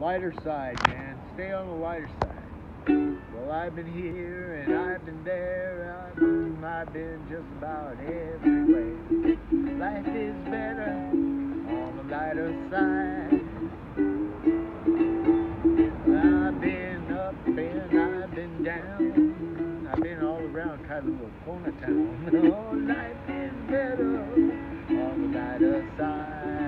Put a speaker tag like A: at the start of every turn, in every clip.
A: lighter side, man. Stay on the lighter side. Well, I've been here and I've been there. I've been, I've been just about everywhere. Life is better on the lighter side. I've been up and I've been down. I've been all around kind of a corner town. Oh, life is better on the lighter side.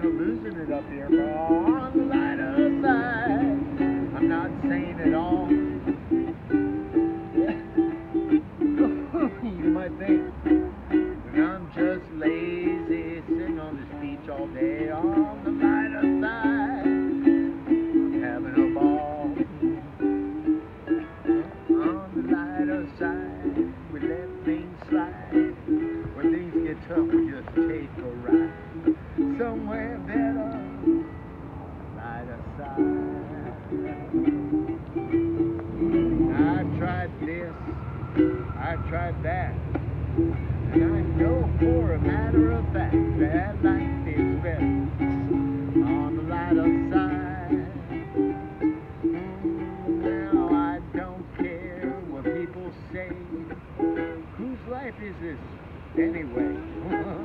A: Kind of losing it up here, on the side, I'm not saying it all. you might think that I'm just lazy, sitting on this beach all day on When things get tough, just take a ride. Somewhere better, lighter side. I tried this, I tried that. And I know for a matter of fact that life is better on the lighter side. Now I don't care what people say. Life is this anyway?